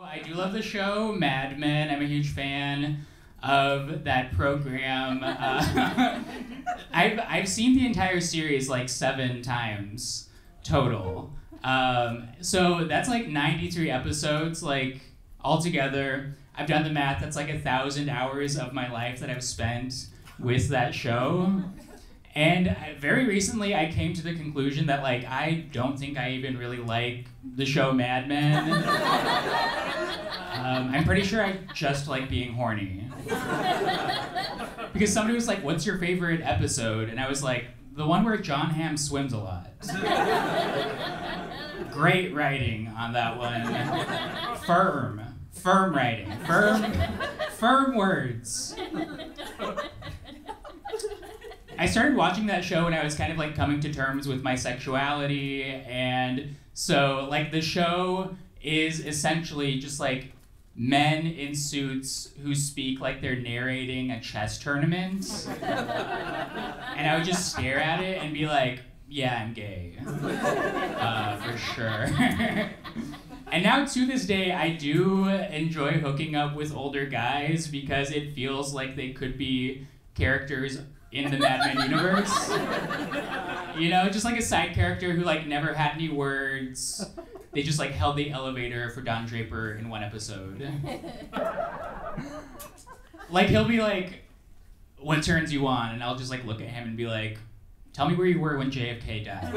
I do love the show Mad Men. I'm a huge fan of that program. Uh, I've I've seen the entire series like seven times total. Um, so that's like 93 episodes, like altogether. I've done the math. That's like a thousand hours of my life that I've spent with that show. And very recently, I came to the conclusion that like I don't think I even really like the show Mad Men. Um, I'm pretty sure I just like being horny. Because somebody was like, "What's your favorite episode?" And I was like, "The one where Jon Hamm swims a lot." Great writing on that one. Firm, firm writing, firm, firm words. I started watching that show when I was kind of like coming to terms with my sexuality, and so like the show is essentially just like men in suits who speak like they're narrating a chess tournament, and I would just stare at it and be like, "Yeah, I'm gay, uh, for sure." And now to this day, I do enjoy hooking up with older guys because it feels like they could be characters in the Mad Men universe. You know, just like a side character who like never had any words. They just like held the elevator for Don Draper in one episode. Like he'll be like, "What turns you on?" And I'll just like look at him and be like, "Tell me where you were when JFK died."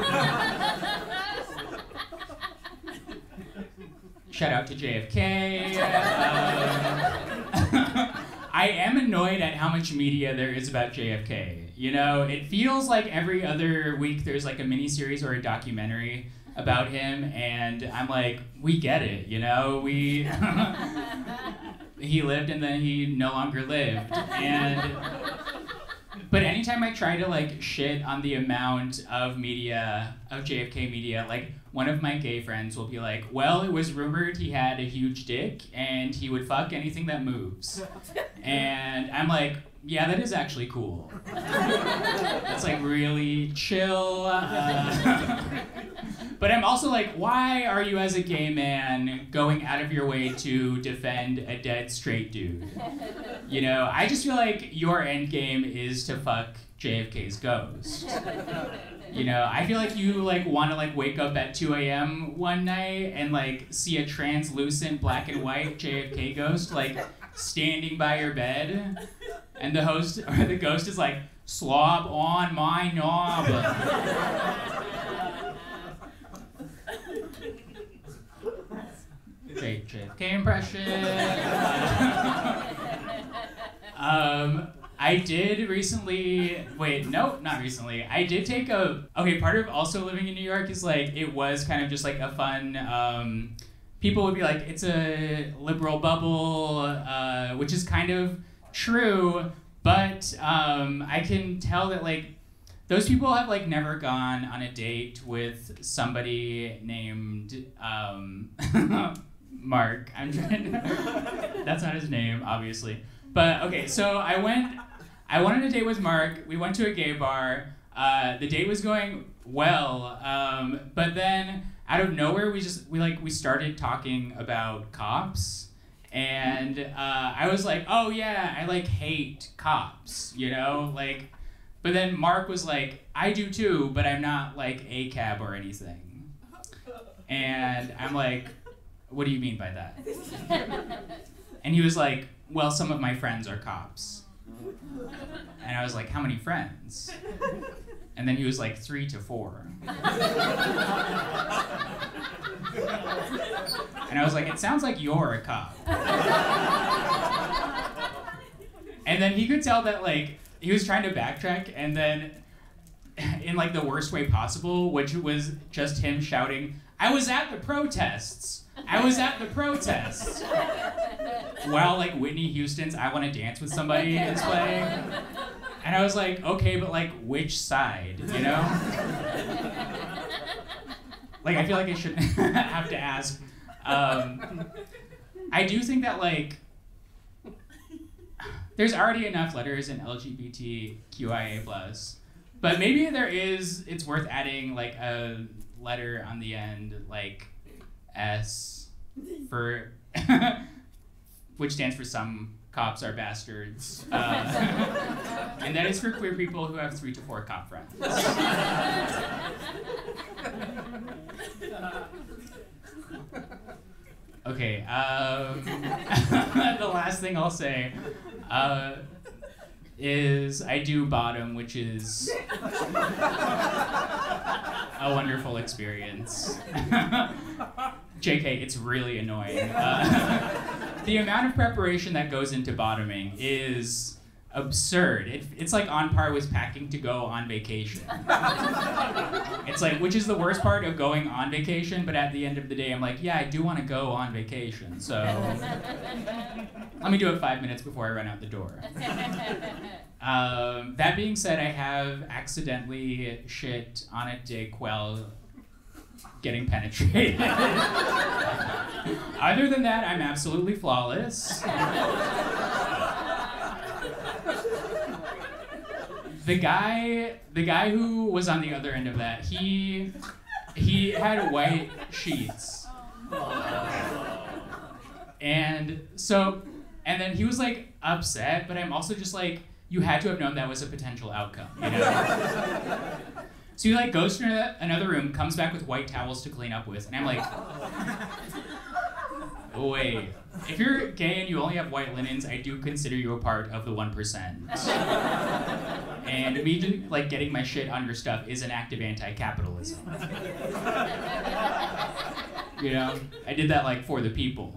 Shout out to JFK. Um, I am annoyed at how much media there is about JFK. You know, it feels like every other week there's like a miniseries or a documentary about him, and I'm like, we get it. You know, we he lived and then he no longer lived, and but anytime I try to like shit on the amount of media of JFK media, like one of my gay friends will be like, "Well, it was rumored he had a huge dick and he would fuck anything that moves," and I'm like, "Yeah, that is actually cool. That's like really chill." Uh, but I'm also like, why are you as a gay man going out of your way to defend a dead straight dude? You know, I just feel like your end game is to fuck JFK's ghost. You know, I feel like you like want to like wake up at 2 a.m. one night and like see a translucent black and white JFK ghost like standing by your bed, and the host or the ghost is like slob on my knob. Fake JFK impression. um, I did recently. Wait, no, not recently. I did take a. Okay, part of also living in New York is like it was kind of just like a fun. Um, people would be like, it's a liberal bubble, uh, which is kind of true, but um, I can tell that like those people have like never gone on a date with somebody named um, Mark. I'm trying. To, that's not his name, obviously. But okay, so I went. I went on a date with Mark. We went to a gay bar. Uh, the date was going well, um, but then out of nowhere, we just we like we started talking about cops, and uh, I was like, oh yeah, I like hate cops, you know, like. But then Mark was like, I do too, but I'm not like a cab or anything. And I'm like, what do you mean by that? And he was like, well, some of my friends are cops. And I was like, how many friends? And then he was like, three to four. And I was like, it sounds like you're a cop. And then he could tell that like he was trying to backtrack and then in like the worst way possible, which was just him shouting, I was at the protests. I was at the protests. While like Whitney Houston's I Wanna Dance with Somebody is playing. And I was like, okay, but like which side, you know? Like I feel like I shouldn't have to ask. Um, I do think that like there's already enough letters in LGBTQIA plus, but maybe there is. It's worth adding like a letter on the end, like S for which stands for some cops are bastards. Uh, and that is for queer people who have three to four cop friends. Okay, um, the last thing I'll say uh, is I do bottom, which is a wonderful experience. JK, it's really annoying. Uh, the amount of preparation that goes into bottoming is absurd. It, it's like on par with packing to go on vacation. it's like, which is the worst part of going on vacation, but at the end of the day, I'm like, yeah, I do want to go on vacation. So let me do it five minutes before I run out the door. Um, that being said, I have accidentally shit on a dick while getting penetrated. Other than that, I'm absolutely flawless. The guy, the guy who was on the other end of that, he he had white sheets. And so, and then he was like upset, but I'm also just like, you had to have known that was a potential outcome, you know? So he like goes to another room, comes back with white towels to clean up with, and I'm like, wait, if you're gay and you only have white linens, I do consider you a part of the one percent. And me just, like getting my shit on your stuff is an act of anti-capitalism. you know, I did that like for the people.